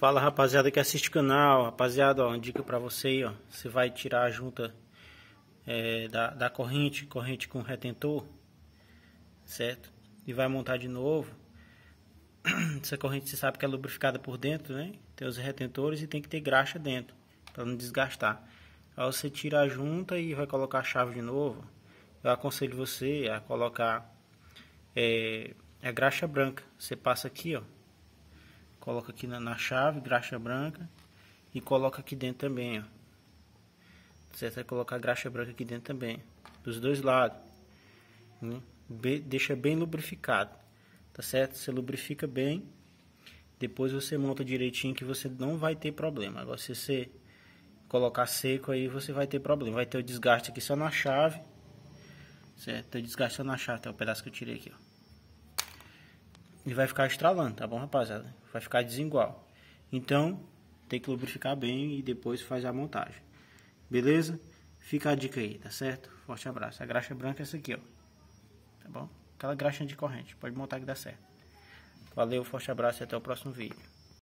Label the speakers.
Speaker 1: Fala rapaziada que assiste o canal, rapaziada, ó, uma dica pra você aí, ó. Você vai tirar a junta é, da, da corrente, corrente com retentor, certo? E vai montar de novo. Essa corrente você sabe que é lubrificada por dentro, né? Tem os retentores e tem que ter graxa dentro, para não desgastar. Aí você tira a junta e vai colocar a chave de novo. Eu aconselho você a colocar é, a graxa branca. Você passa aqui, ó Coloca aqui na, na chave, graxa branca. E coloca aqui dentro também, ó. Você vai colocar graxa branca aqui dentro também. Dos dois lados. Né? Be deixa bem lubrificado. Tá certo? Você lubrifica bem. Depois você monta direitinho que você não vai ter problema. Agora se você colocar seco aí, você vai ter problema. Vai ter o desgaste aqui só na chave. Certo? O desgaste só na chave. Tem o pedaço que eu tirei aqui, ó e vai ficar estralando, tá bom, rapaziada? Vai ficar desigual. Então, tem que lubrificar bem e depois faz a montagem. Beleza? Fica a dica aí, tá certo? Forte abraço. A graxa branca é essa aqui, ó. Tá bom? Aquela graxa de corrente. Pode montar que dá certo. Valeu, forte abraço e até o próximo vídeo.